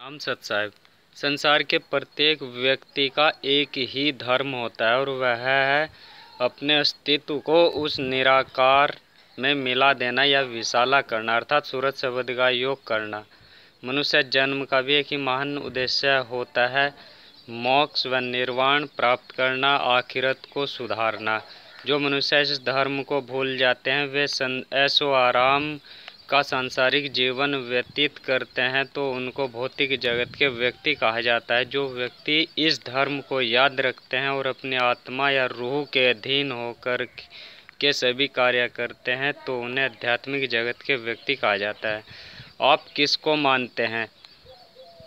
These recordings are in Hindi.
राम सत साहब संसार के प्रत्येक व्यक्ति का एक ही धर्म होता है और वह है अपने अस्तित्व को उस निराकार में मिला देना या विशाला करना, अर्थात सूरज शब्द का योग करना। मनुष्य जन्म का भी एक ही महान उद्देश्य होता है मोक्ष व निर्वाण प्राप्त करना, आखिरत को सुधारना। जो मनुष्य इस धर्म को भूल जाते हैं, वे ऐसो आराम का सांसारिक जीवन व्यतीत करते हैं तो उनको भौतिक जगत के व्यक्ति कहा जाता है। जो व्यक्ति इस धर्म को याद रखते हैं और अपनी आत्मा या रूह के अधीन होकर के सभी कार्य करते हैं तो उन्हें आध्यात्मिक जगत के व्यक्ति कहा जाता है। आप किसको मानते हैं?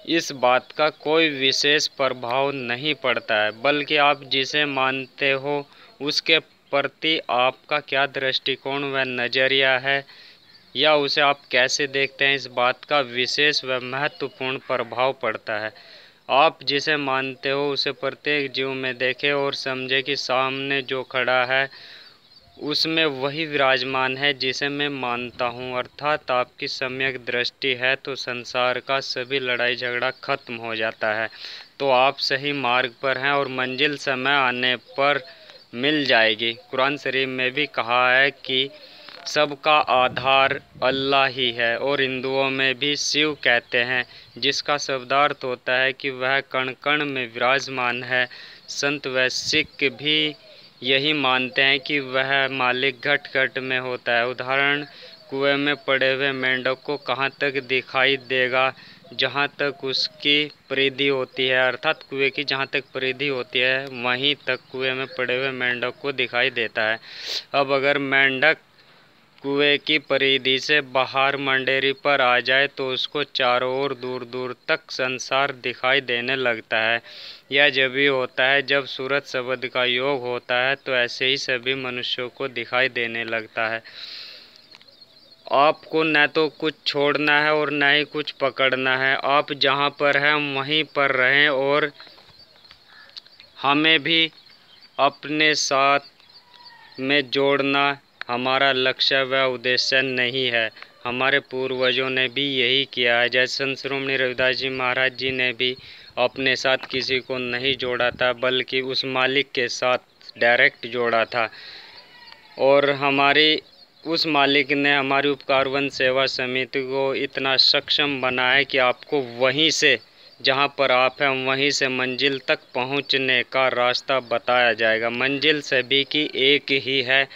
इस बात का कोई विशेष प्रभाव नहीं पड़ता है, बल्कि आप जिसे मानते हो, उसके प्रति आपका क्या दृष्टिकोण व नज़रिया है? या उसे आप कैसे देखते हैं? इस बात का विशेष व महत्वपूर्ण प्रभाव पड़ता है। आप जिसे मानते हो, उसे प्रत्येक जीव में देखें और समझे कि सामने जो खड़ा है, उसमें वही विराजमान है जिसे मैं मानता हूँ। अर्थात आपकी सम्यक दृष्टि है तो संसार का सभी लड़ाई झगड़ा खत्म हो जाता है। तो आप सही मार्ग पर हैं और मंजिल समय आने पर मिल जाएगी। कुरान शरीफ में भी कहा है कि सबका आधार अल्लाह ही है और हिंदुओं में भी शिव कहते हैं। जिसका शब्दार्थ होता है कि वह कण कण में विराजमान है। संत व सिख भी यही मानते हैं कि वह मालिक घट घट में होता है। उदाहरण, कुएँ में पड़े हुए मेंढक को कहाँ तक दिखाई देगा? जहाँ तक उसकी परिधि होती है, अर्थात कुएँ की जहाँ तक परिधि होती है, वहीं तक कुएँ में पड़े हुए मेंढक को दिखाई देता है। अब अगर मेंढक कुएँ की परिधि से बाहर मंडेरी पर आ जाए तो उसको चारों ओर दूर दूर तक संसार दिखाई देने लगता है। यह जब भी होता है, जब सूरज शब्द का योग होता है तो ऐसे ही सभी मनुष्यों को दिखाई देने लगता है। आपको न तो कुछ छोड़ना है और न ही कुछ पकड़ना है। आप जहाँ पर हैं, वहीं पर रहें और हमें भी अपने साथ में जोड़ना हमारा लक्ष्य व उद्देश्य नहीं है। हमारे पूर्वजों ने भी यही किया है। जैसे श्रोमणी रविदास जी महाराज जी ने भी अपने साथ किसी को नहीं जोड़ा था, बल्कि उस मालिक के साथ डायरेक्ट जोड़ा था। और हमारी, उस मालिक ने हमारी उपकारवन सेवा समिति को इतना सक्षम बनाया कि आपको वहीं से, जहाँ पर आप हैं, वहीं से मंजिल तक पहुँचने का रास्ता बताया जाएगा। मंजिल सभी की एक ही है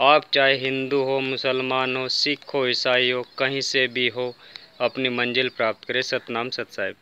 आप चाहे हिंदू हो, मुसलमान हो, सिख हो, ईसाई हो, कहीं से भी हो, अपनी मंजिल प्राप्त करें। सतनाम सत साहिब।